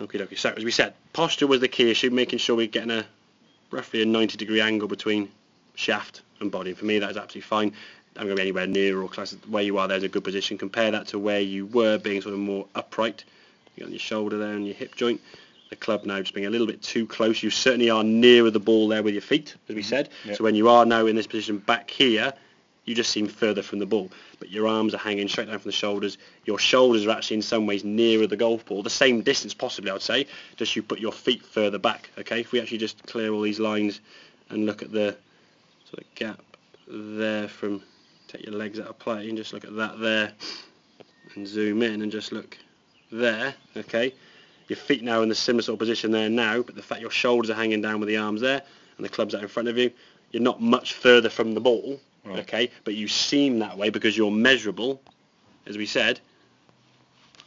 Okay, okay. So as we said, posture was the key issue, making sure we're getting a roughly a 90 degree angle between shaft and body. And for me, that is absolutely fine. I'm going to be anywhere near or close to where you are. There's a good position. Compare that to where you were, being sort of more upright. You got your shoulder there and your hip joint. The club now just being a little bit too close. You certainly are nearer the ball there with your feet, as we mm-hmm. said. Yep. So when you are now in this position back here, you just seem further from the ball. But your arms are hanging straight down from the shoulders. Your shoulders are actually in some ways nearer the golf ball, the same distance possibly, I would say. Just you put your feet further back. Okay, if we actually just clear all these lines and look at the sort of gap there from take your legs out of play and just look at that there and zoom in and just look there. Okay, your feet now in the similar sort of position there now, but the fact your shoulders are hanging down with the arms there and the club's out in front of you, you're not much further from the ball Right. okay? But you seem that way because you're measurable, as we said,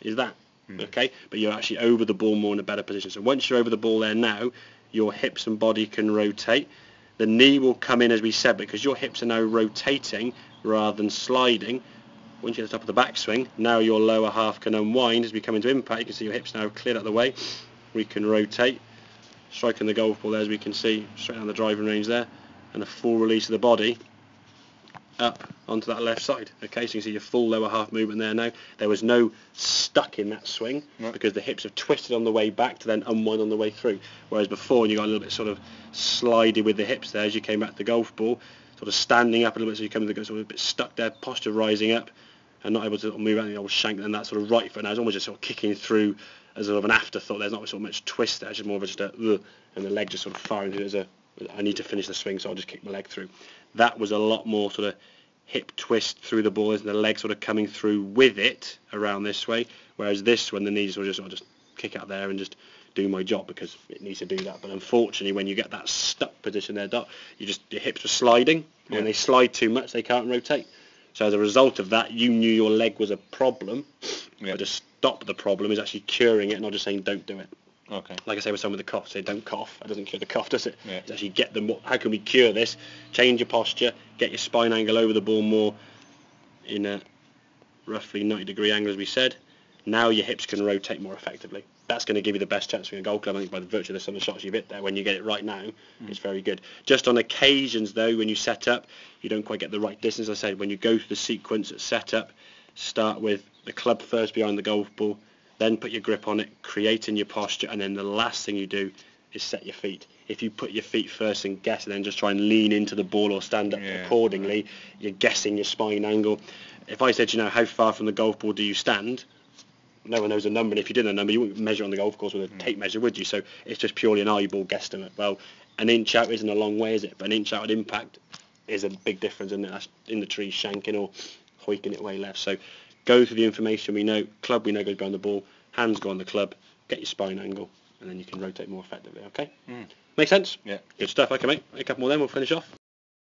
is that, Hmm. okay? But you're actually over the ball more in a better position. So once you're over the ball there now, your hips and body can rotate. The knee will come in, as we said, because your hips are now rotating rather than sliding. Once you're at the top of the backswing, now your lower half can unwind as we come into impact. You can see your hips now cleared out of the way. We can rotate, striking the golf ball there, as we can see, straight down the driving range there, and a full release of the body up onto that left side. Okay, so you can see your full lower half movement there now. There was no stuck in that swing Right. because the hips have twisted on the way back to then unwind on the way through. Whereas before you got a little bit sort of slided with the hips there as you came back to the golf ball, sort of standing up a little bit so you come to the sort of a bit stuck there, posture rising up and not able to sort of move out the old shank and that sort of right foot now is almost just sort of kicking through as sort of an afterthought. There's not sort of much twist there, it's just more of a just a and the leg just sort of firing through as a I need to finish the swing so I'll just kick my leg through. That was a lot more sort of hip twist through the ball and the leg sort of coming through with it around this way. Whereas this one the knees will just sort of just kick out there and just do my job because it needs to do that. But unfortunately when you get that stuck position there, Doc, you just your hips are sliding. Yeah. When they slide too much they can't rotate. So as a result of that, you knew your leg was a problem. Yeah. But to stop the problem is actually curing it, not just saying don't do it. Okay. Like I say with someone with a cough, say don't cough. That doesn't cure the cough, does it? Yeah. It's actually get them. What, how can we cure this? Change your posture, get your spine angle over the ball more in a roughly 90 degree angle, as we said. Now your hips can rotate more effectively. That's going to give you the best chance for a goal club. I think by the virtue of some of the shots you've hit there, when you get it right now, hmm. it's very good. Just on occasions though, when you set up, you don't quite get the right distance. As I said, when you go through the sequence at setup, start with the club first behind the golf ball, then put your grip on it, creating your posture, and then the last thing you do is set your feet. If you put your feet first and guess, and then just try and lean into the ball or stand up Yeah. accordingly, you're guessing your spine angle. If I said, you know, how far from the golf ball do you stand? No one knows a number, and if you didn't know a number, you wouldn't measure on the golf course with a mm. tape measure, would you? So it's just purely an eyeball guesstimate. Well, an inch out isn't a long way, is it? But an inch out at impact is a big difference, and that's in the tree shanking or hoiking it way left. So go through the information we know. Club we know goes behind the ball. Hands go on the club. Get your spine angle, and then you can rotate more effectively. Okay. Mm. Make sense? Yeah. Good stuff. Okay, mate. A couple more, then we'll finish off.